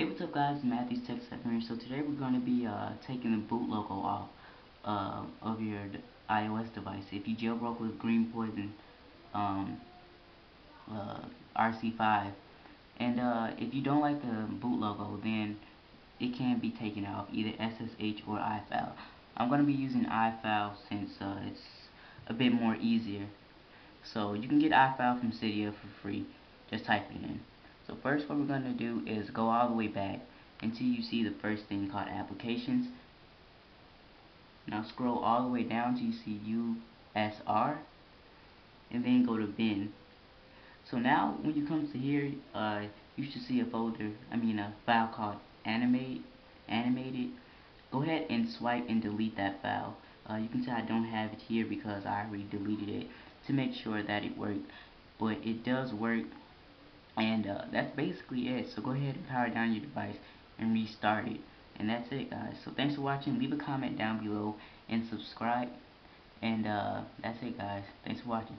Hey what's up guys, Matthews Tech 7 here. So today we're going to be uh, taking the boot logo off uh, of your iOS device. If you jailbroke with GreenPois0n um, uh, RC5 and uh, if you don't like the boot logo then it can be taken off either SSH or iFile. I'm going to be using iFile since uh, it's a bit more easier. So you can get iFile from Cydia for free. Just type it in. So first what we're going to do is go all the way back until you see the first thing called applications. Now scroll all the way down till you see USR and then go to bin. So now when you come to here uh, you should see a folder, I mean a file called animate, animated. Go ahead and swipe and delete that file. Uh, you can see I don't have it here because I already deleted it to make sure that it worked. But it does work and uh, that's basically it. So go ahead and power down your device and restart it. And that's it guys. So thanks for watching. Leave a comment down below and subscribe. And uh, that's it guys. Thanks for watching.